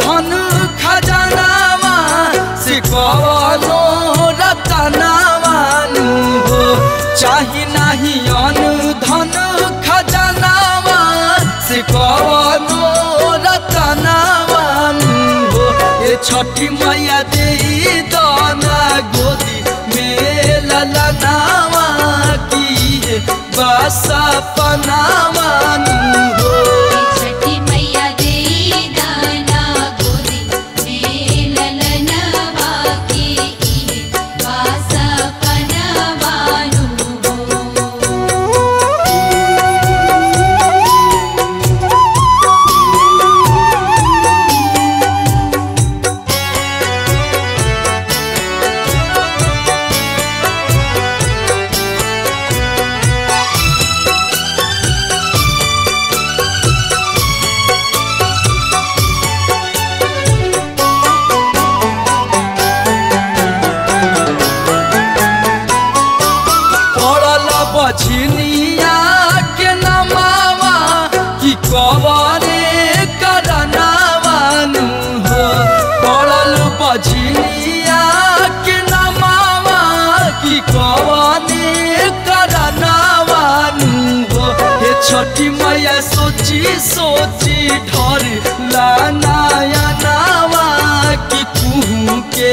धन खजानावा सिकवलो हो चाहि नाही अन धन खजानावा सिकवलो रतनावा हो ये छठी मैया दे दाना, गोदी में ललनावा की बसा सोची सोची ढोर लाना या नावा की कुहू के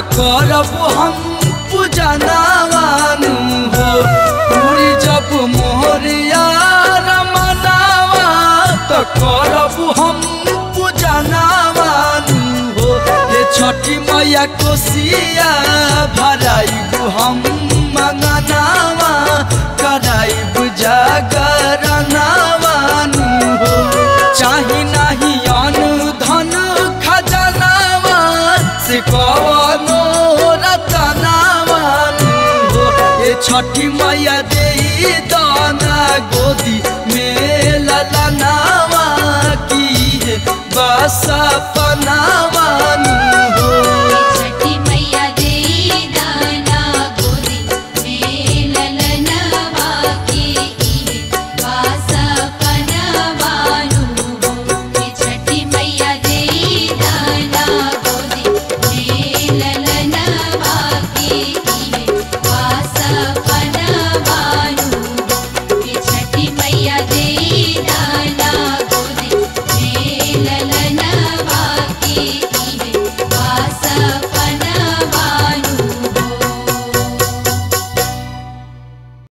करब हम पूजा पूजनावान हो। पूरी जब मोहरिया रमनावा तो करब हम पूजनावान हो। ये छठी मैया कोसिया भराई हम। छठी मैया दे दाना गोदी में ललनावा की बस पनावानु हो